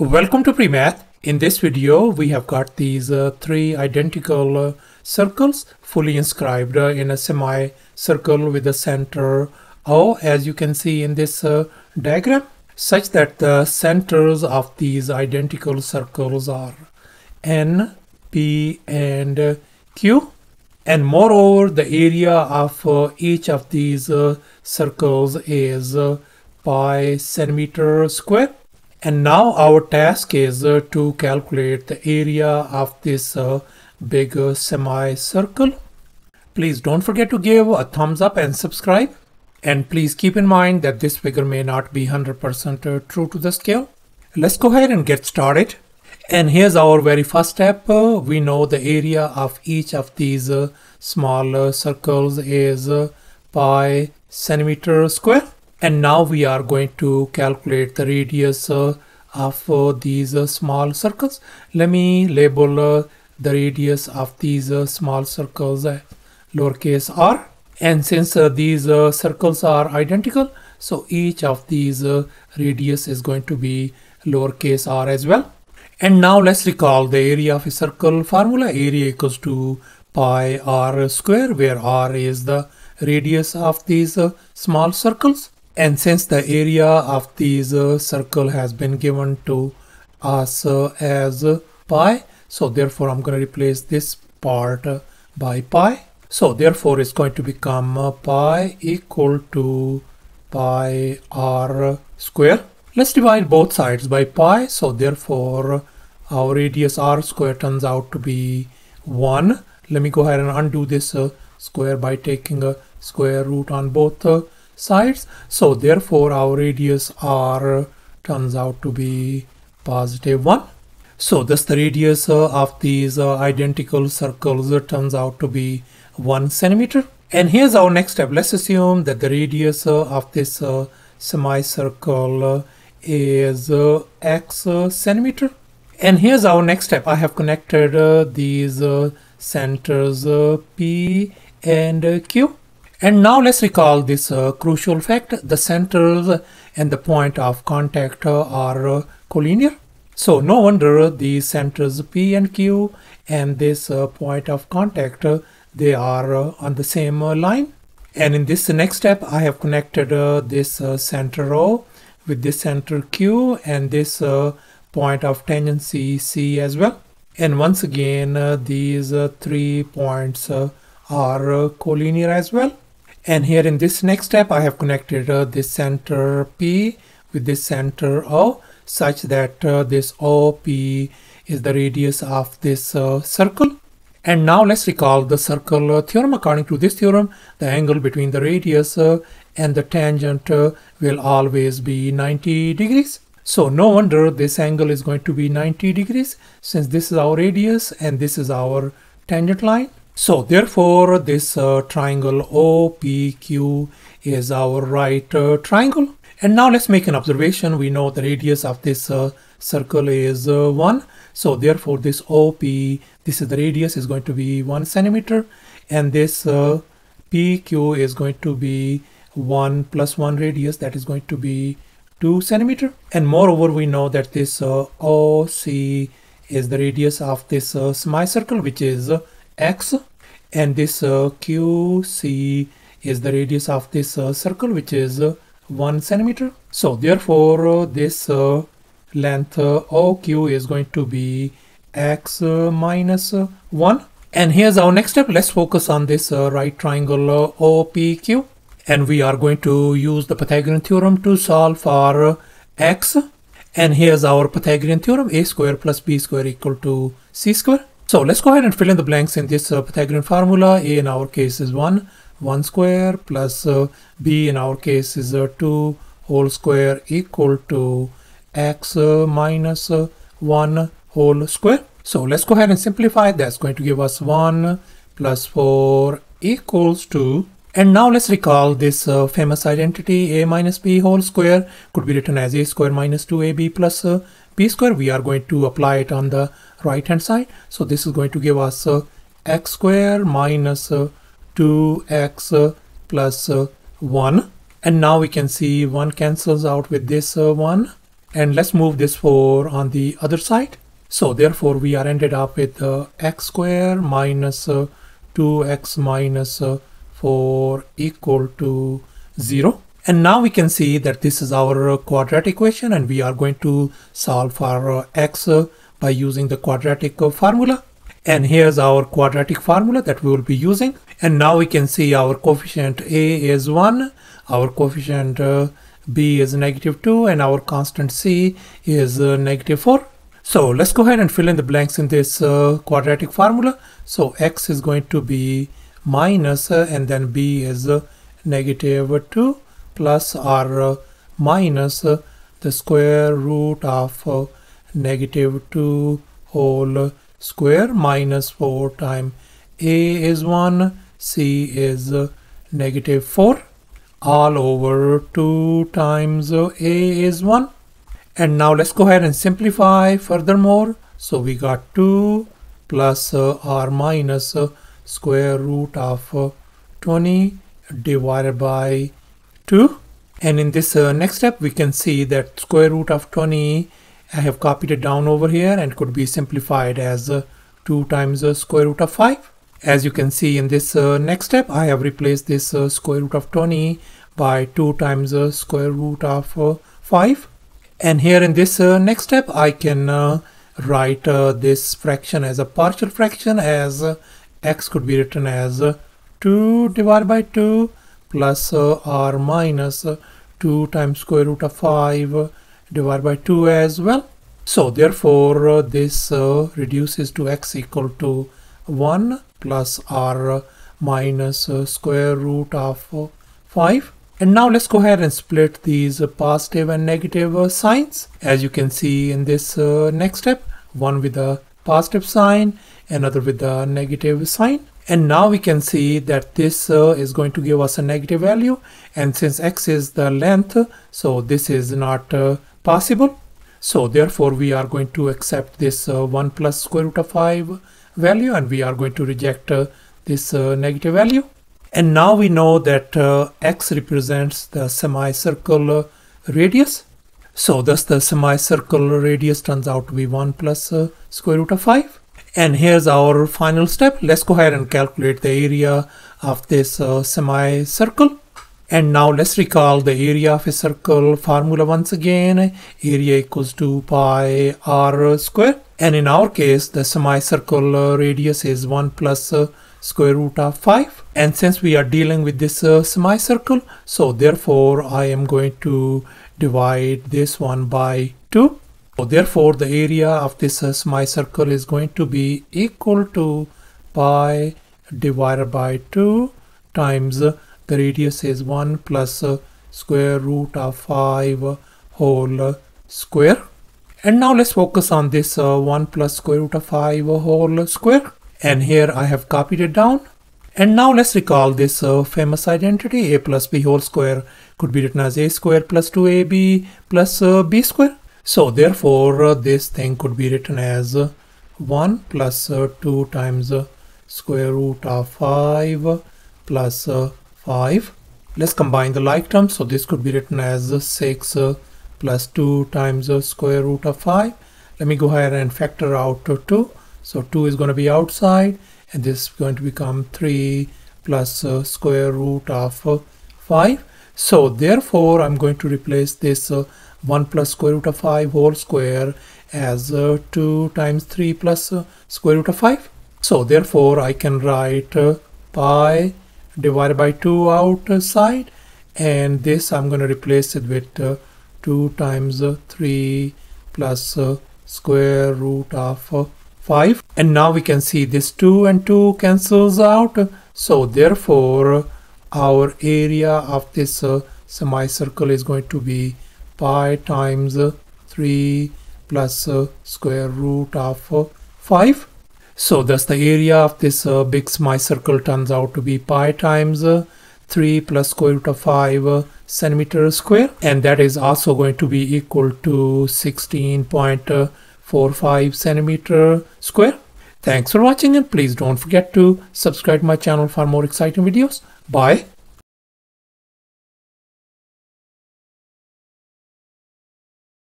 Welcome to PreMath. In this video, we have got these uh, three identical uh, circles fully inscribed uh, in a semicircle with the center O as you can see in this uh, diagram such that the centers of these identical circles are N, P and uh, Q and moreover the area of uh, each of these circles is pi centimeter square and now our task is uh, to calculate the area of this uh, big uh, semicircle. Please don't forget to give a thumbs up and subscribe. And please keep in mind that this figure may not be 100% uh, true to the scale. Let's go ahead and get started. And here's our very first step. Uh, we know the area of each of these uh, small circles is pi centimeter square and now we are going to calculate the radius uh, of uh, these uh, small circles. Let me label uh, the radius of these uh, small circles uh, lowercase r. And since these circles are identical so each of these radius is going to be lowercase r as well. And now let's recall the area of a circle. Formula area equals to pi r square where r is the radius of these small circles and since the area of this uh, circle has been given to us uh, as pi so therefore I'm going to replace this part by pi. So therefore it's going to become uh, pi equal to pi r square. Let's divide both sides by pi so therefore our radius r square turns out to be 1 let me go ahead and undo this uh, square by taking a square root on both uh, sides. So therefore our radius r turns out to be positive 1 so thus the radius uh, of these uh, identical circles turns out to be 1 centimeter. And here's our next step. Let's assume that the radius uh, of this uh, semicircle uh, is uh, x centimeter. And here's our next step. I have connected these centers p and q and now let's recall this uh, crucial fact. The centers and the point of contact are uh, collinear. So no wonder the centers P and Q and this uh, point of contact, uh, they are uh, on the same uh, line. And in this next step, I have connected this center O with this center Q and this point of tangency C as well. And once again, these three points are collinear as well. And here in this next step, I have connected uh, this center P with this center O such that uh, this OP is the radius of this uh, circle. And now let's recall the circle uh, theorem. According to this theorem, the angle between the radius uh, and the tangent uh, will always be 90 degrees. So no wonder this angle is going to be 90 degrees since this is our radius and this is our tangent line. So therefore this uh, triangle OPQ is our right uh, triangle. And now let's make an observation. We know the radius of this uh, circle is uh, 1. So therefore this OP, this is the radius is going to be 1 centimeter. And this uh, PQ is going to be 1 plus 1 radius that is going to be 2 centimeter. And moreover we know that this uh, OC is the radius of this semicircle which is x and this uh, QC is the radius of this uh, circle which is uh, 1 centimeter. So therefore uh, this uh, length uh, OQ is going to be x minus 1 and here's our next step. Let's focus on this right triangle OPQ and we are going to use the Pythagorean theorem to solve for x. And here's our Pythagorean theorem. A square plus b square equal to c square so let's go ahead and fill in the blanks in this uh, Pythagorean formula. A in our case is 1, 1 square plus uh, B in our case is uh, 2 whole square equal to x uh, minus, uh, 1 whole square. So let's go ahead and simplify. That's going to give us 1 plus 4 equals to and now let's recall this uh, famous identity a minus b whole square could be written as a square minus 2ab plus uh, b square. We are going to apply it on the right hand side so this is going to give us uh, x square minus uh, 2x uh, plus, uh, 1 and now we can see 1 cancels out with this uh, 1 And let's move this 4 on the other side. So therefore we are ended up with uh, x square minus uh, 2x minus uh, 4 equal to 0. And now we can see that this is our uh, quadratic equation and we are going to solve for uh, x uh, by using the quadratic formula. And here's our quadratic formula that we will be using. And now we can see our coefficient a is 1, our coefficient b is negative 2 and our constant c is negative 4. So let's go ahead and fill in the blanks in this uh, quadratic formula. So x is going to be minus uh, and then b is uh, negative 2 plus or uh, minus uh, the square root of uh, negative 2 whole square minus 4 times a is 1 c is negative 4 all over 2 times a is 1 and now let's go ahead and simplify furthermore. So we got 2 plus uh, r minus uh, square root of uh, 20 divided by 2. And in this uh, next step, we can see that square root of 20, I have copied it down over here and could be simplified as uh, 2 times the square root of 5. As you can see in this uh, next step, I have replaced this square root of 20 by 2 times the square root of 5 and here in this uh, next step, I can uh, write uh, this fraction as a partial fraction as uh, x could be written as uh, 2 divided by 2 plus uh, r minus 2 times square root of 5 divided by 2 as well. So therefore this reduces to x equal to 1 plus r minus square root of 5 and now let's go ahead and split these positive and negative uh, signs. As you can see in this uh, next step, one with a positive sign, another with a negative sign. And now we can see that this uh, is going to give us a negative value. And since x is the length, so this is not uh, possible. So therefore we are going to accept this uh, 1 plus square root of 5 value and we are going to reject uh, this negative value. And now we know that uh, x represents the semicircle radius. So thus the semicircle radius turns out to be 1 plus uh, square root of 5. And here's our final step. Let's go ahead and calculate the area of this uh, semicircle. And now let's recall the area of a circle formula once again. Area equals to pi r square. And in our case, the semicircle radius is 1 plus uh, square root of 5 and since we are dealing with this uh, semicircle so therefore I am going to divide this one by 2 so therefore the area of this uh, semicircle is going to be equal to pi divided by 2 times the radius is 1 plus uh, square root of 5 whole square and now let's focus on this uh, 1 plus square root of 5 whole square and here I have copied it down. And now let's recall this uh, famous identity a plus b whole square could be written as a square plus 2ab plus uh, b square. So therefore uh, this thing could be written as uh, 1 plus, uh, 2 times uh, square root of 5 plus 5. Let's combine the like terms. So this could be written as 6 plus 2 times square root of 5. Let me go ahead and factor out 2. So 2 is going to be outside and this is going to become 3 plus uh, square root of uh, 5. So therefore I'm going to replace this uh, 1 plus square root of 5 whole square as uh, 2 times 3 plus uh, square root of 5. So therefore I can write uh, pi divided by 2 outside and this I'm going to replace it with 2 times 3 plus square root of 5 and now we can see this 2 and 2 cancels out so therefore our area of this semicircle is going to be pi times 3 plus square root of uh, 5 so thus the area of this uh, big semicircle turns out to be pi times uh, 3 plus square root of 5 uh, centimeter square and that is also going to be equal to 16.45 centimeter square. Thanks for watching and please don't forget to subscribe my channel for more exciting videos. Bye.